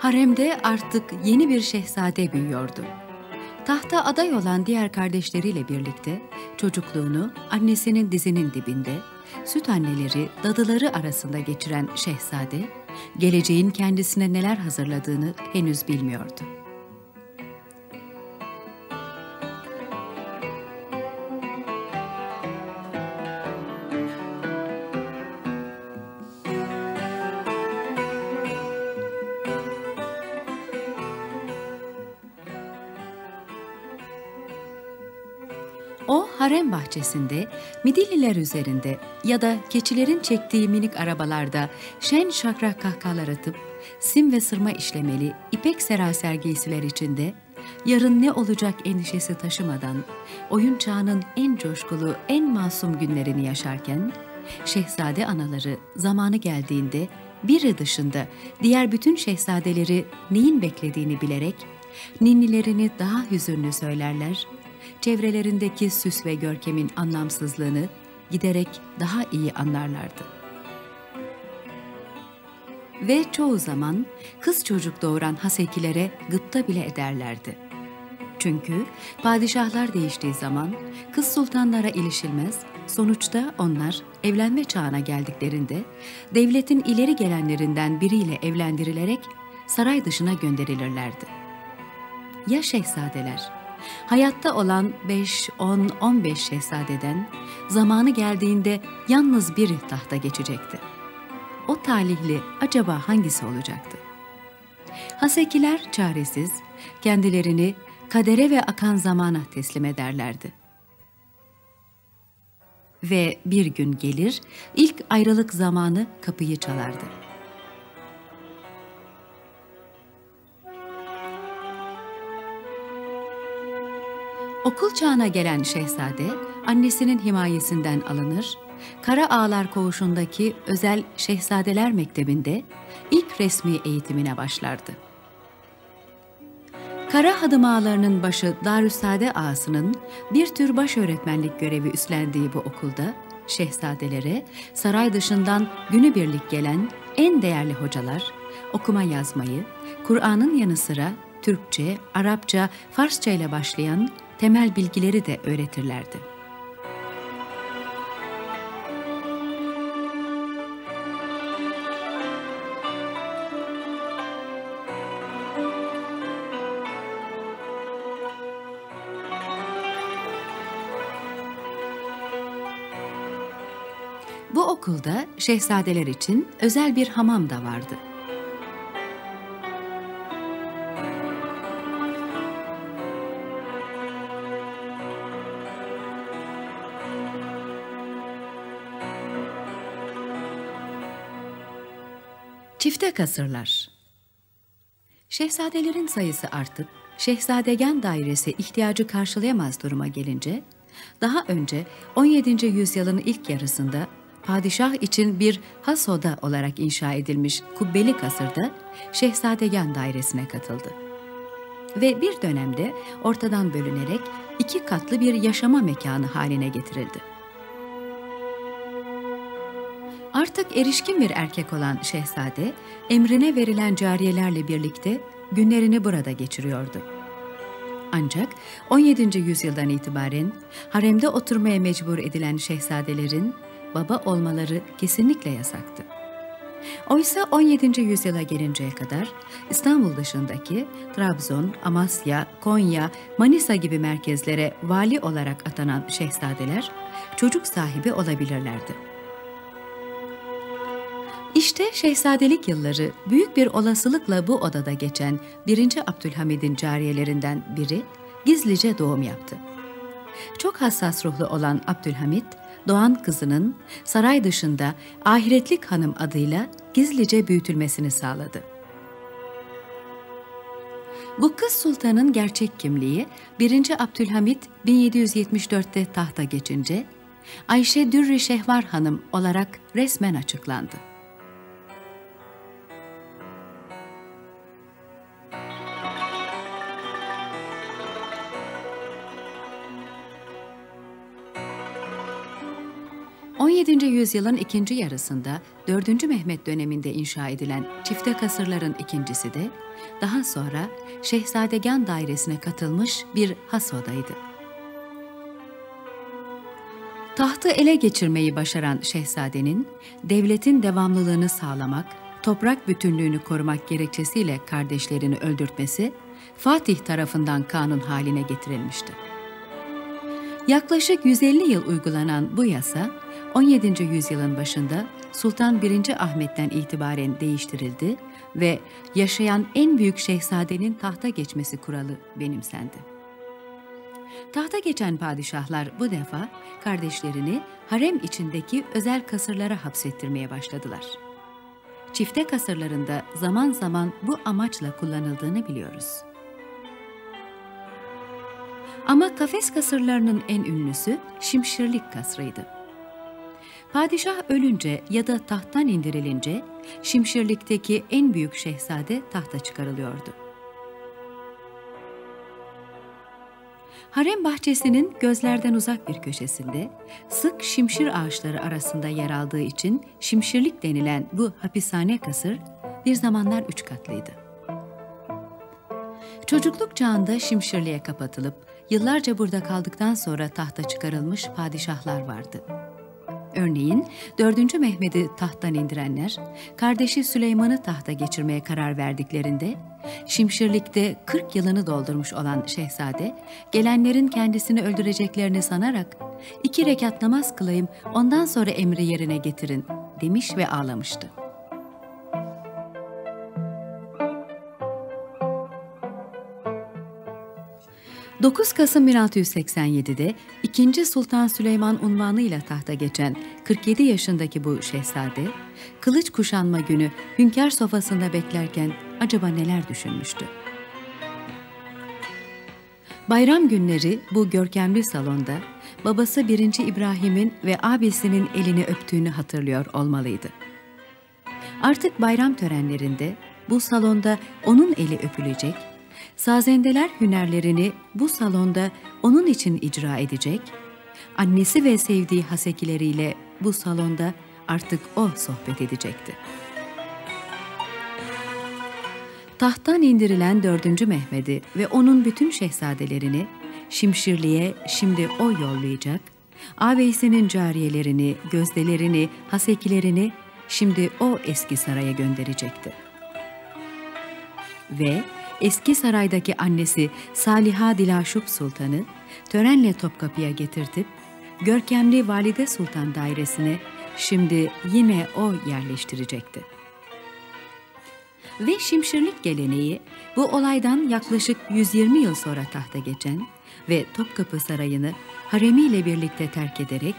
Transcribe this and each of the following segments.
Haremde artık yeni bir şehzade büyüyordu. Tahta aday olan diğer kardeşleriyle birlikte çocukluğunu annesinin dizinin dibinde, süt anneleri, dadıları arasında geçiren şehzade, geleceğin kendisine neler hazırladığını henüz bilmiyordu. O harem bahçesinde, midilliler üzerinde ya da keçilerin çektiği minik arabalarda şen şakrak kahkahalar atıp, sim ve sırma işlemeli ipek seraser giysiler içinde, yarın ne olacak endişesi taşımadan, oyun çağının en coşkulu, en masum günlerini yaşarken, şehzade anaları zamanı geldiğinde biri dışında diğer bütün şehzadeleri neyin beklediğini bilerek, ninnilerini daha hüzünlü söylerler, çevrelerindeki süs ve görkemin anlamsızlığını giderek daha iyi anlarlardı. Ve çoğu zaman kız çocuk doğuran hasekilere gıpta bile ederlerdi. Çünkü padişahlar değiştiği zaman kız sultanlara ilişilmez, sonuçta onlar evlenme çağına geldiklerinde devletin ileri gelenlerinden biriyle evlendirilerek saray dışına gönderilirlerdi. Ya şehzadeler, hayatta olan 5, 10, 15 şehzadeden zamanı geldiğinde yalnız biri tahta geçecekti. O talihli acaba hangisi olacaktı? Hasekiler çaresiz, kendilerini kadere ve akan zamana teslim ederlerdi. Ve bir gün gelir, ilk ayrılık zamanı kapıyı çalardı. Okul çağına gelen şehzade, annesinin himayesinden alınır, Kara Ağlar Koğuşu'ndaki özel Şehzadeler Mektebi'nde ilk resmi eğitimine başlardı. Kara Hadım Ağalarının başı Darüssade Ağası'nın bir tür baş öğretmenlik görevi üstlendiği bu okulda, şehzadelere saray dışından günübirlik gelen en değerli hocalar, okuma yazmayı, Kur'an'ın yanı sıra Türkçe, Arapça, Farsça ile başlayan temel bilgileri de öğretirlerdi. Bu okulda şehzadeler için özel bir hamam da vardı. Çifte kasırlar. Şehzadelerin sayısı artıp şehzadegen dairesi ihtiyacı karşılayamaz duruma gelince, daha önce 17. yüzyılın ilk yarısında padişah için bir hasoda olarak inşa edilmiş kubbeli kasırda şehzadegen dairesine katıldı. Ve bir dönemde ortadan bölünerek iki katlı bir yaşama mekanı haline getirildi. Artık erişkin bir erkek olan şehzade, emrine verilen cariyelerle birlikte günlerini burada geçiriyordu. Ancak 17. yüzyıldan itibaren haremde oturmaya mecbur edilen şehzadelerin baba olmaları kesinlikle yasaktı. Oysa 17. yüzyıla gelinceye kadar İstanbul dışındaki Trabzon, Amasya, Konya, Manisa gibi merkezlere vali olarak atanan şehzadeler çocuk sahibi olabilirlerdi. İşte şehzadelik yılları büyük bir olasılıkla bu odada geçen 1. Abdülhamid'in cariyelerinden biri gizlice doğum yaptı. Çok hassas ruhlu olan Abdülhamid, doğan kızının saray dışında Ahiretlik Hanım adıyla gizlice büyütülmesini sağladı. Bu kız sultanın gerçek kimliği 1. Abdülhamid 1774'te tahta geçince Ayşe Dürri Şehvar Hanım olarak resmen açıklandı. 17. yüzyılın ikinci yarısında 4. Mehmet döneminde inşa edilen çifte kasırların ikincisi de daha sonra Şehzadegan dairesine katılmış bir has odaydı. Tahtı ele geçirmeyi başaran şehzadenin devletin devamlılığını sağlamak, toprak bütünlüğünü korumak gerekçesiyle kardeşlerini öldürtmesi Fatih tarafından kanun haline getirilmişti. Yaklaşık 150 yıl uygulanan bu yasa 17. yüzyılın başında Sultan 1. Ahmet'ten itibaren değiştirildi ve yaşayan en büyük şehzadenin tahta geçmesi kuralı benimsendi. Tahta geçen padişahlar bu defa kardeşlerini harem içindeki özel kasırlara hapsettirmeye başladılar. Çifte kasırlarında zaman zaman bu amaçla kullanıldığını biliyoruz. Ama kafes kasırlarının en ünlüsü Şimşirlik kasrıydı. Padişah ölünce ya da tahttan indirilince Şimşirlik'teki en büyük şehzade tahta çıkarılıyordu. Harem bahçesinin gözlerden uzak bir köşesinde sık şimşir ağaçları arasında yer aldığı için şimşirlik denilen bu hapishane kasır bir zamanlar üç katlıydı. Çocukluk çağında şimşirliğe kapatılıp yıllarca burada kaldıktan sonra tahta çıkarılmış padişahlar vardı. Örneğin 4. Mehmet'i tahttan indirenler, kardeşi Süleyman'ı tahta geçirmeye karar verdiklerinde, Şimşirlik'te 40 yılını doldurmuş olan şehzade, gelenlerin kendisini öldüreceklerini sanarak, iki rekat namaz kılayım, ondan sonra emri yerine getirin demiş ve ağlamıştı. 9 Kasım 1687'de 2. Sultan Süleyman unvanıyla tahta geçen 47 yaşındaki bu şehzade, kılıç kuşanma günü hünkâr sofasında beklerken acaba neler düşünmüştü? Bayram günleri bu görkemli salonda babası 1. İbrahim'in ve abisinin elini öptüğünü hatırlıyor olmalıydı. Artık bayram törenlerinde bu salonda onun eli öpülecek sazendeler hünerlerini bu salonda onun için icra edecek, annesi ve sevdiği hasekileriyle bu salonda artık o sohbet edecekti. Tahttan indirilen 4. Mehmet'i ve onun bütün şehzadelerini Şimşirli'ye şimdi o yollayacak, ağabeyisinin cariyelerini, gözdelerini, hasekilerini şimdi o eski saraya gönderecekti. Ve eski saraydaki annesi Saliha Dilaşup Sultan'ı törenle Topkapı'ya getirtip görkemli Valide Sultan dairesine şimdi yine o yerleştirecekti. Ve şimşirlik geleneği bu olaydan yaklaşık 120 yıl sonra tahta geçen ve Topkapı Sarayı'nı haremiyle birlikte terk ederek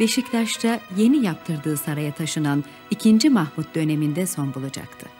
Beşiktaş'ta yeni yaptırdığı saraya taşınan 2. Mahmut döneminde son bulacaktı.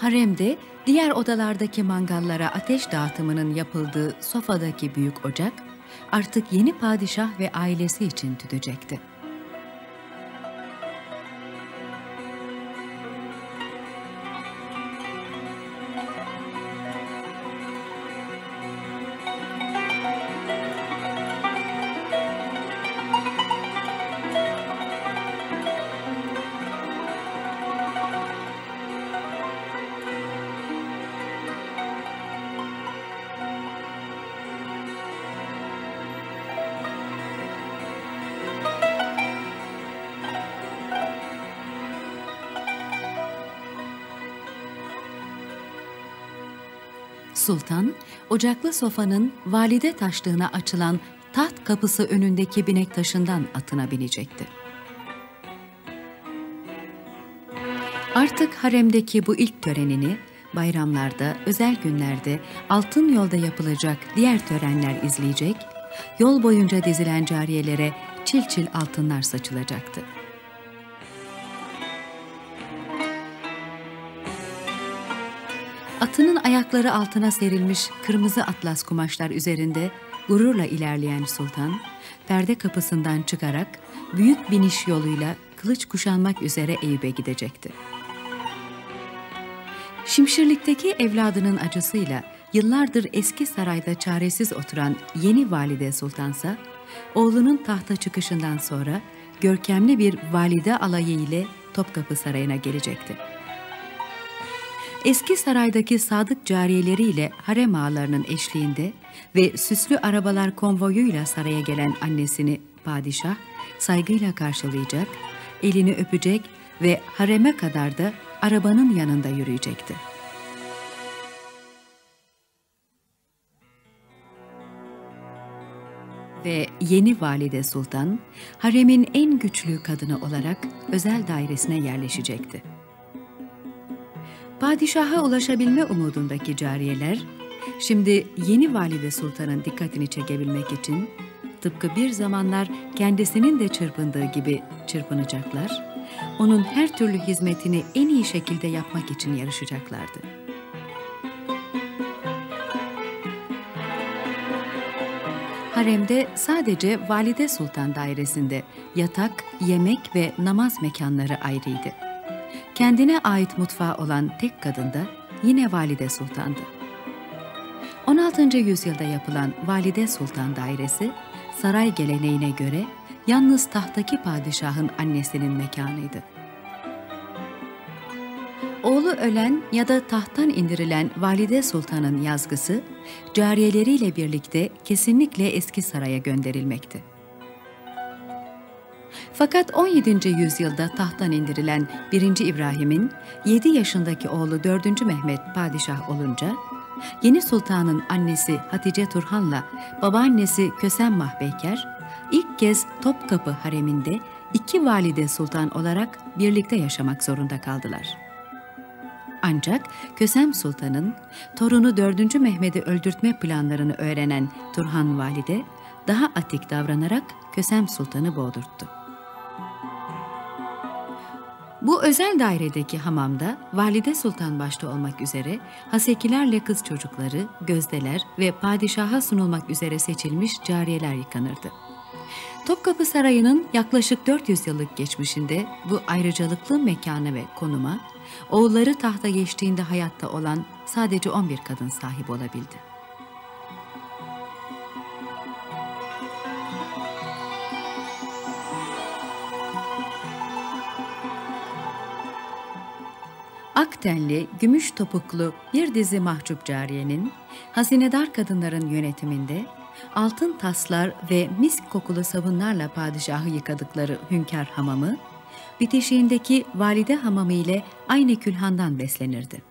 Haremde diğer odalardaki mangallara ateş dağıtımının yapıldığı sofadaki büyük ocak artık yeni padişah ve ailesi için tütecekti. Sultan, ocaklı sofanın valide taşlığına açılan taht kapısı önündeki binek taşından atına binecekti. Artık haremdeki bu ilk törenini bayramlarda, özel günlerde, altın yolda yapılacak diğer törenler izleyecek, yol boyunca dizilen cariyelere çil çil altınlar saçılacaktı. Atının ayakları altına serilmiş kırmızı atlas kumaşlar üzerinde gururla ilerleyen sultan, perde kapısından çıkarak büyük biniş yoluyla kılıç kuşanmak üzere Eyüp'e gidecekti. Şimşirlik'teki evladının acısıyla yıllardır eski sarayda çaresiz oturan yeni valide sultansa, oğlunun tahta çıkışından sonra görkemli bir valide alayı ile Topkapı Sarayı'na gelecekti. Eski saraydaki sadık cariyeleriyle harem ağalarının eşliğinde ve süslü arabalar konvoyuyla saraya gelen annesini padişah saygıyla karşılayacak, elini öpecek ve hareme kadar da arabanın yanında yürüyecekti. Ve yeni valide sultan, haremin en güçlü kadını olarak özel dairesine yerleşecekti. Padişaha ulaşabilme umudundaki cariyeler, şimdi yeni valide sultanın dikkatini çekebilmek için tıpkı bir zamanlar kendisinin de çırpındığı gibi çırpınacaklar, onun her türlü hizmetini en iyi şekilde yapmak için yarışacaklardı. Haremde sadece Valide Sultan dairesinde yatak, yemek ve namaz mekanları ayrıydı. Kendine ait mutfağı olan tek kadın da yine Valide Sultan'dı. 16. yüzyılda yapılan Valide Sultan dairesi saray geleneğine göre yalnız tahtaki padişahın annesinin mekanıydı. Oğlu ölen ya da tahttan indirilen Valide Sultan'ın yazgısı, cariyeleriyle birlikte kesinlikle eski saraya gönderilmekti. Fakat 17. yüzyılda tahttan indirilen 1. İbrahim'in 7 yaşındaki oğlu 4. Mehmet padişah olunca, yeni sultanın annesi Hatice Turhan'la babaannesi Kösem Mahbeyker, ilk kez Topkapı hareminde iki valide sultan olarak birlikte yaşamak zorunda kaldılar. Ancak Kösem Sultan'ın torunu 4. Mehmet'i öldürtme planlarını öğrenen Turhan Valide daha atik davranarak Kösem Sultan'ı boğdurttu. Bu özel dairedeki hamamda Valide Sultan başta olmak üzere hasekilerle kız çocukları, gözdeler ve padişaha sunulmak üzere seçilmiş cariyeler yıkanırdı. Topkapı Sarayı'nın yaklaşık 400 yıllık geçmişinde bu ayrıcalıklı mekana ve konuma, oğulları tahta geçtiğinde hayatta olan sadece 11 kadın sahip olabildi. Aktenli, gümüş topuklu bir dizi mahcup cariyenin, hazinedar kadınların yönetiminde, altın taslar ve misk kokulu sabunlarla padişahı yıkadıkları hünkâr hamamı, bitişiğindeki valide hamamı ile aynı külhandan beslenirdi.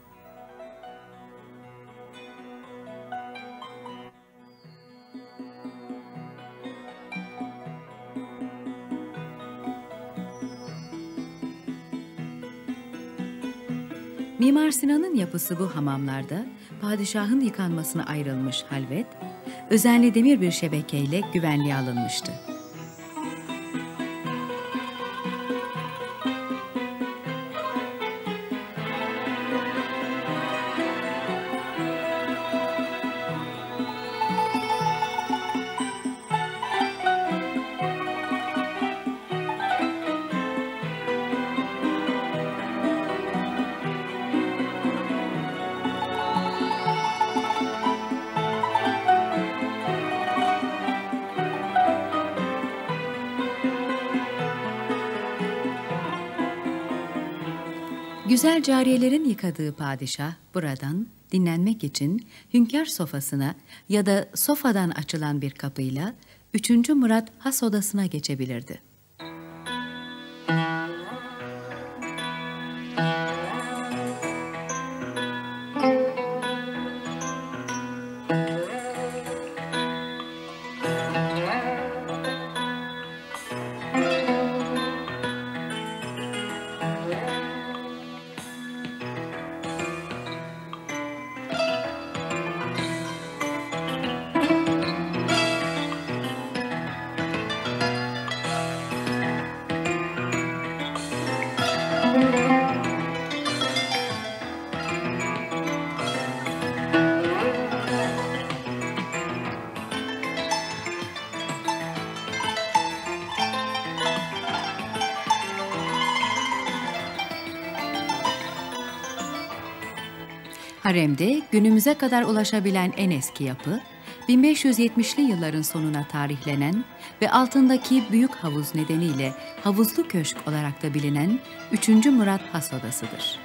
Mimar Sinan'ın yapısı bu hamamlarda padişahın yıkanmasına ayrılmış halvet, özenli demir bir şebekeyle güvenliğe alınmıştı. Güzel cariyelerin yıkadığı padişah buradan dinlenmek için hünkâr sofasına ya da sofadan açılan bir kapıyla 3. Murat has odasına geçebilirdi. Haremde günümüze kadar ulaşabilen en eski yapı, 1570'li yılların sonuna tarihlenen ve altındaki büyük havuz nedeniyle havuzlu köşk olarak da bilinen 3. Murat Has Odası'dır.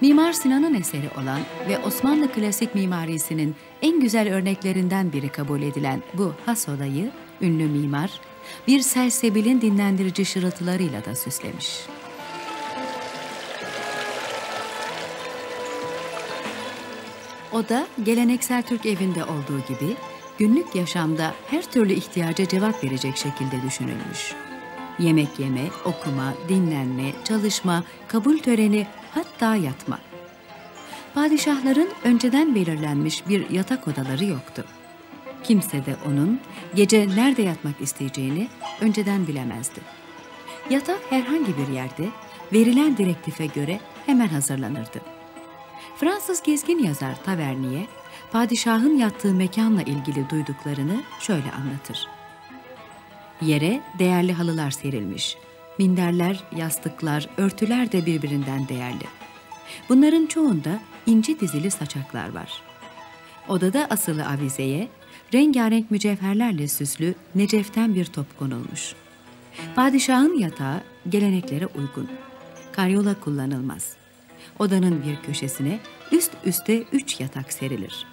Mimar Sinan'ın eseri olan ve Osmanlı klasik mimarisinin en güzel örneklerinden biri kabul edilen bu has odayı ünlü mimar bir selsebilin dinlendirici şırıltılarıyla da süslemiş. Oda geleneksel Türk evinde olduğu gibi günlük yaşamda her türlü ihtiyaca cevap verecek şekilde düşünülmüş. Yemek yeme, okuma, dinlenme, çalışma, kabul töreni hatta yatma. Padişahların önceden belirlenmiş bir yatak odaları yoktu. Kimse de onun gece nerede yatmak isteyeceğini önceden bilemezdi. Yatak herhangi bir yerde verilen direktife göre hemen hazırlanırdı. Fransız gezgin yazar Tavernier, padişahın yattığı mekanla ilgili duyduklarını şöyle anlatır. Yere değerli halılar serilmiş. Minderler, yastıklar, örtüler de birbirinden değerli. Bunların çoğunda inci dizili saçaklar var. Odada asılı avizeye rengarenk mücevherlerle süslü neceften bir top konulmuş. Padişahın yatağı geleneklere uygun. Karyola kullanılmaz. Odanın bir köşesine üst üste üç yatak serilir.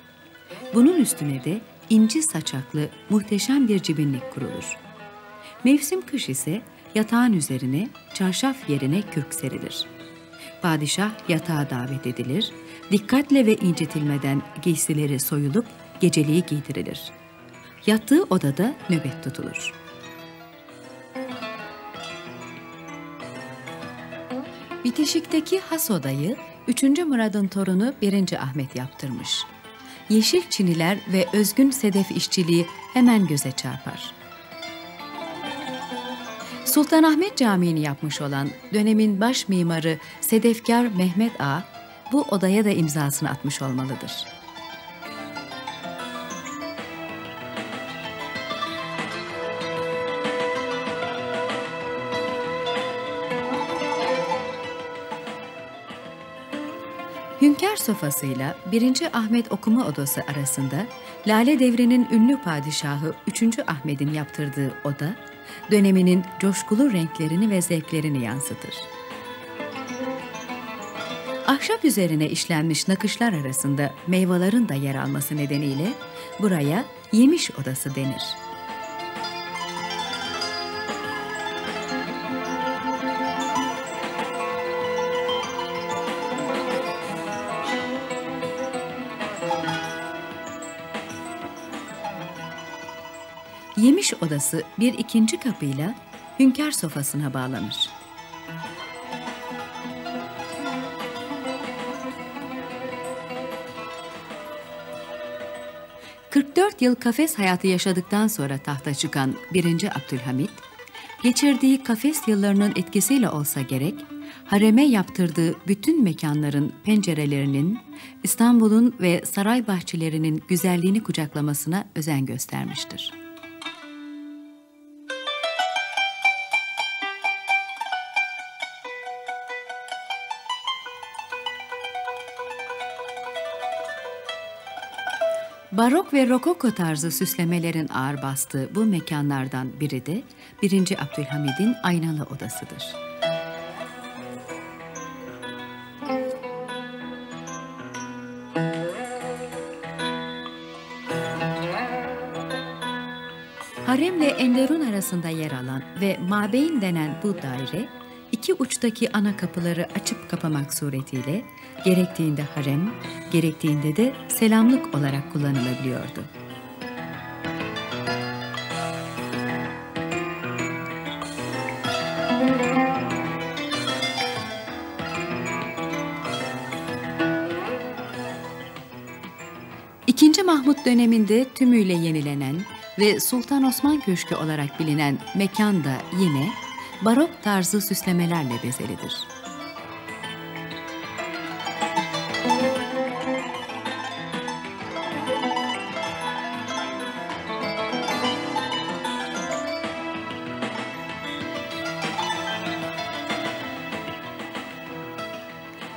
Bunun üstüne de inci saçaklı muhteşem bir cibinlik kurulur. Mevsim kış ise yatağın üzerine çarşaf yerine kürk serilir. Padişah yatağa davet edilir, dikkatle ve incitilmeden giysileri soyulup geceliği giydirilir. Yattığı odada nöbet tutulur. Bitişikteki has odayı 3. Murad'ın torunu 1. Ahmet yaptırmış. Yeşil çiniler ve özgün sedef işçiliği hemen göze çarpar. Sultanahmet Camii'ni yapmış olan dönemin baş mimarı Sedefkar Mehmet Ağa bu odaya da imzasını atmış olmalıdır. Hünkâr sofasıyla 1. Ahmet okuma odası arasında Lale Devri'nin ünlü padişahı 3. Ahmet'in yaptırdığı oda, döneminin coşkulu renklerini ve zevklerini yansıtır. Ahşap üzerine işlenmiş nakışlar arasında meyvelerin de yer alması nedeniyle buraya yemiş odası denir. Yemiş odası bir ikinci kapıyla hünkâr sofasına bağlanır. ...44 yıl kafes hayatı yaşadıktan sonra tahta çıkan 1. Abdülhamit... ...geçirdiği kafes yıllarının etkisiyle olsa gerek... ...hareme yaptırdığı bütün mekanların pencerelerinin... ...İstanbul'un ve saray bahçelerinin güzelliğini kucaklamasına özen göstermiştir. Barok ve rokoko tarzı süslemelerin ağır bastığı bu mekanlardan biri de 1. Abdülhamid'in aynalı odasıdır. Haremle Enderun arasında yer alan ve Mabeyn denen bu daire iki uçtaki ana kapıları açıp kapamak suretiyle gerektiğinde harem, gerektiğinde de selamlık olarak kullanılabiliyordu. İkinci Mahmut döneminde tümüyle yenilenen ve Sultan Osman Köşkü olarak bilinen mekan da yine barok tarzı süslemelerle bezelidir.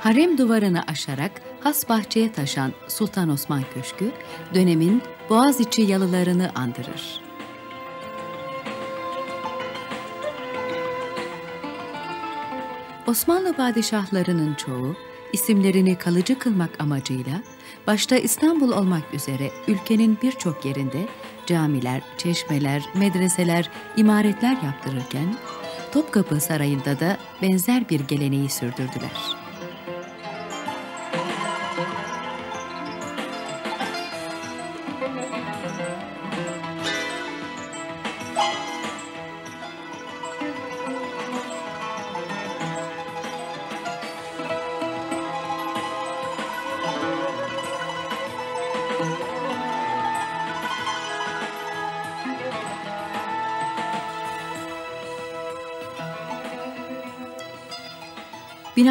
Harem duvarını aşarak has bahçeye taşan Sultan Osman Köşkü, dönemin Boğaziçi yalılarını andırır. Osmanlı padişahlarının çoğu isimlerini kalıcı kılmak amacıyla başta İstanbul olmak üzere ülkenin birçok yerinde camiler, çeşmeler, medreseler, imaretler yaptırırken Topkapı Sarayı'nda da benzer bir geleneği sürdürdüler.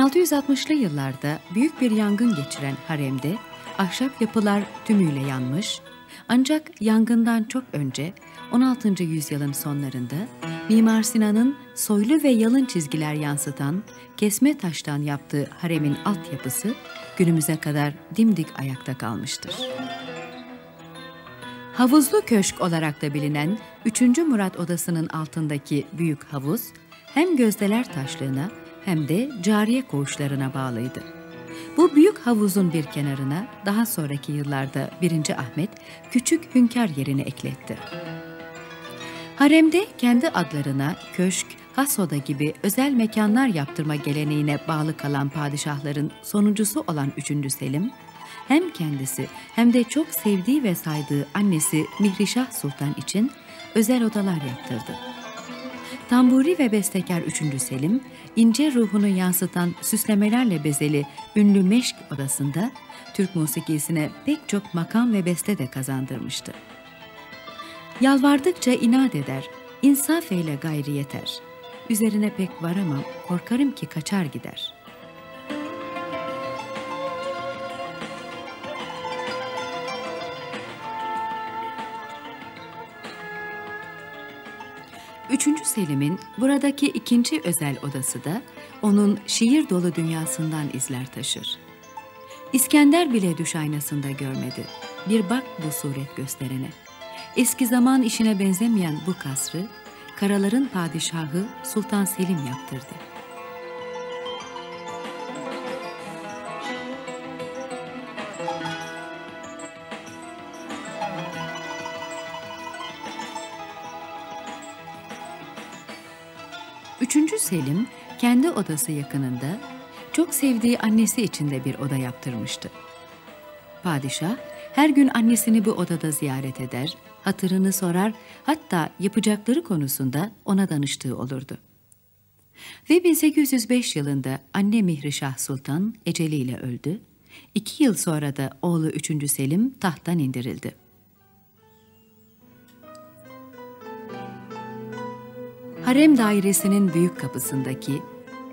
1660'lı yıllarda büyük bir yangın geçiren haremde ahşap yapılar tümüyle yanmış, ancak yangından çok önce 16. yüzyılın sonlarında Mimar Sinan'ın soylu ve yalın çizgiler yansıtan kesme taştan yaptığı haremin altyapısı günümüze kadar dimdik ayakta kalmıştır. Havuzlu Köşk olarak da bilinen 3. Murat Odası'nın altındaki büyük havuz hem gözdeler taşlığına hem de cariye koğuşlarına bağlıydı. Bu büyük havuzun bir kenarına daha sonraki yıllarda 1. Ahmet küçük hünkâr yerini ekletti. Haremde kendi adlarına köşk, hasoda gibi özel mekanlar yaptırma geleneğine bağlı kalan padişahların sonuncusu olan 3. Selim, hem kendisi hem de çok sevdiği ve saydığı annesi Mihrişah Sultan için özel odalar yaptırdı. Tamburi ve bestekar 3. Selim, ince ruhunu yansıtan süslemelerle bezeli ünlü meşk odasında Türk musikisine pek çok makam ve beste de kazandırmıştı. Yalvardıkça inat eder, insaf eyle gayri yeter. Üzerine pek varamam, korkarım ki kaçar gider.'' Selim'in buradaki ikinci özel odası da onun şiir dolu dünyasından izler taşır. İskender bile düş aynasında görmedi. Bir bak bu suret gösterene. Eski zaman işine benzemeyen bu kasrı, karaların padişahı Sultan Selim yaptırdı. Üçüncü Selim kendi odası yakınında çok sevdiği annesi için de bir oda yaptırmıştı. Padişah her gün annesini bu odada ziyaret eder, hatırını sorar, hatta yapacakları konusunda ona danıştığı olurdu. Ve 1805 yılında anne Mihrişah Sultan eceliyle öldü. İki yıl sonra da oğlu 3. Selim tahttan indirildi. Harem dairesinin büyük kapısındaki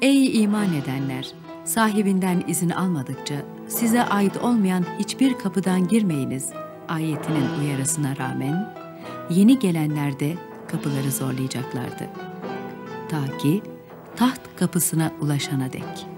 Ey iman edenler! Sahibinden izin almadıkça size ait olmayan hiçbir kapıdan girmeyiniz ayetinin uyarısına rağmen yeni gelenler de kapıları zorlayacaklardı. Ta ki taht kapısına ulaşana dek.''